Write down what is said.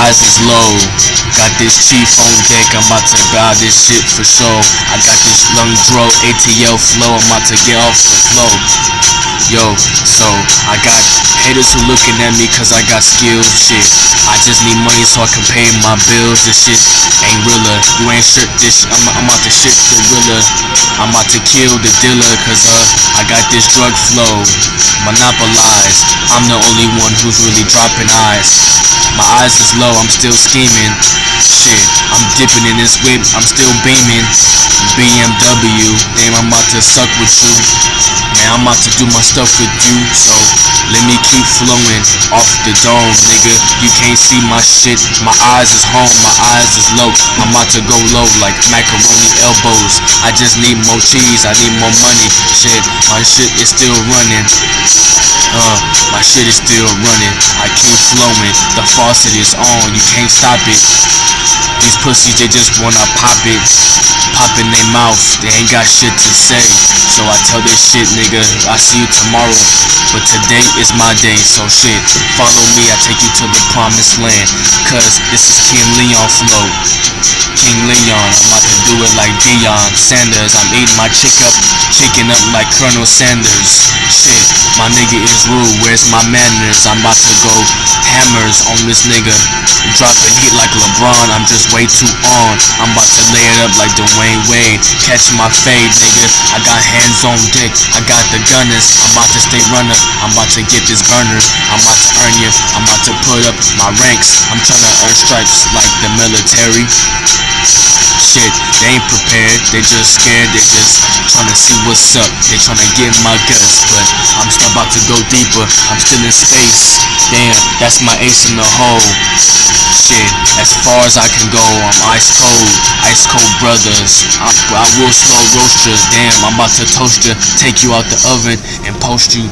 eyes is low. Got this chief on deck, I'm about to bow this shit for sure. I got this lung dro ATL flow, I'm about to get off the flow. Yo, so I got haters who looking at me cause I got skills, shit. I just need money so I can pay my bills. This shit ain't realer. You ain't shit this. I'm, I'm about to shit the realer. I'm about to kill the dealer cause uh I got this drug flow monopolized. I'm the only one who's really dropping eyes. My eyes is low, I'm still scheming. Shit, I'm dipping in this whip, I'm still beaming. BMW, damn, I'm about to suck with you. Man, I'm about to do my stuff with you, so let me keep flowing off the dome, nigga. You can't see my shit, my eyes is home, my eyes is low. I'm about to go low like macaroni elbows. I just need more cheese, I need more money. Shit, my shit is still running. My shit is still running. I keep flowing. The faucet is on. You can't stop it. These pussies, they just wanna pop it. Pop in their mouth. They ain't got shit to say. So I tell this shit, nigga. I see you tomorrow. But today is my day. So shit, follow me. I take you to the promised land. Cause this is King Leon flow. King Leon, I'm about to do it like Deion Sanders. I'm eating my chick up, chicken up like Colonel Sanders. Shit, my nigga is rude. Where's my manners? I'm about to go hammers on this nigga. Dropping heat like LeBron. I'm just way too on. I'm about to lay it up like Dwyane Wade. Catch my fade, nigga. I got hands on deck. I got the gunners. I'm about to stay runner. I'm about to get this burner. I'm about to earn you. I'm about to put up my ranks. I'm trying to earn stripes like the military. Shit, they ain't prepared, they just scared, they just trying to see what's up. They trying to get my guts, but I'm still about to go deeper. I'm still in space. Damn, that's my ace in the hole. Shit, as far as I can go, I'm ice cold, ice cold brothers. I, I will slow roast you. Damn, I'm about to toast you, take you out the oven and post you